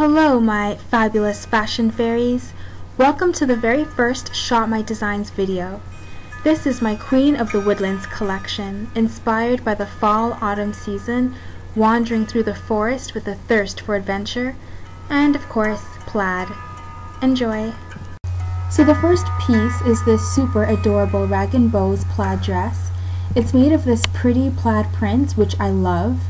Hello, my fabulous fashion fairies. Welcome to the very first Shop My Designs video. This is my Queen of the Woodlands collection, inspired by the fall-autumn season, wandering through the forest with a thirst for adventure, and of course, plaid. Enjoy! So the first piece is this super adorable rag and bows plaid dress. It's made of this pretty plaid print, which I love.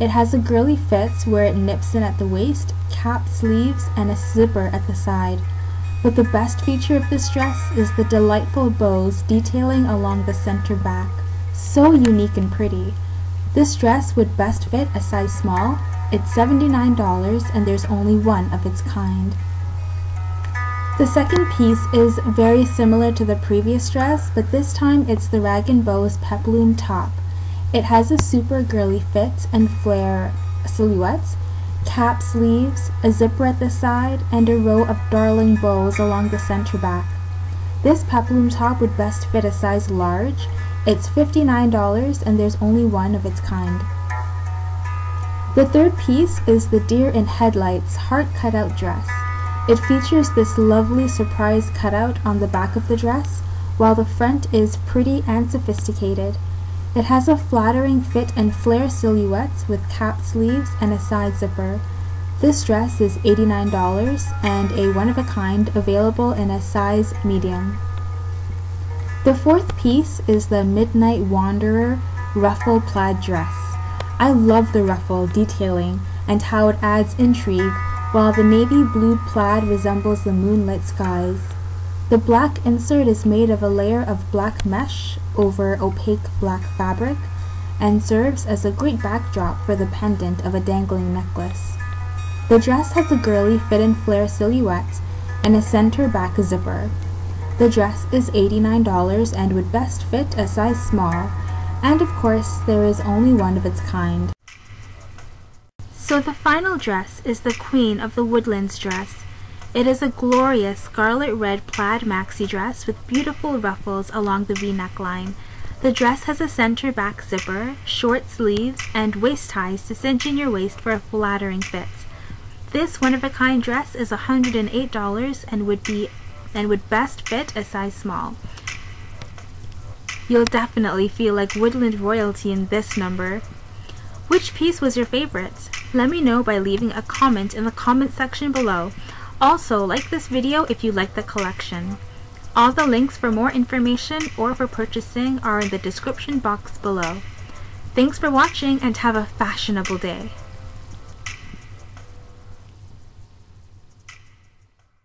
It has a girly fit where it nips in at the waist, cap sleeves, and a zipper at the side. But the best feature of this dress is the delightful bows detailing along the center back. So unique and pretty. This dress would best fit a size small. It's $79 and there's only one of its kind. The second piece is very similar to the previous dress, but this time it's the Rag & Bows Peplum top. It has a super girly fit and flare silhouette, cap sleeves, a zipper at the side, and a row of darling bows along the center back. This peplum top would best fit a size large. It's $59 and there's only one of its kind. The third piece is the dear in headlights heart cutout dress. It features this lovely surprise cutout on the back of the dress, while the front is pretty and sophisticated. It has a flattering fit and flare silhouettes with cap sleeves and a side zipper. This dress is $89 and a one-of-a-kind available in a size medium. The fourth piece is the Midnight Wanderer ruffle plaid dress. I love the ruffle detailing and how it adds intrigue while the navy blue plaid resembles the moonlit skies. The black insert is made of a layer of black mesh over opaque black fabric and serves as a great backdrop for the pendant of a dangling necklace. The dress has a girly fit and flare silhouette and a center back zipper. The dress is $89 and would best fit a size small, and of course there is only one of its kind. So the final dress is the Queen of the Woodlands dress. It is a glorious scarlet red plaid maxi dress with beautiful ruffles along the v-neckline. The dress has a center back zipper, short sleeves, and waist ties to cinch in your waist for a flattering fit. This one-of-a-kind dress is $108 and would be and would best fit a size small. You'll definitely feel like woodland royalty in this number. Which piece was your favorite? Let me know by leaving a comment in the comment section below. Also, like this video if you like the collection. All the links for more information or for purchasing are in the description box below. Thanks for watching and have a fashionable day.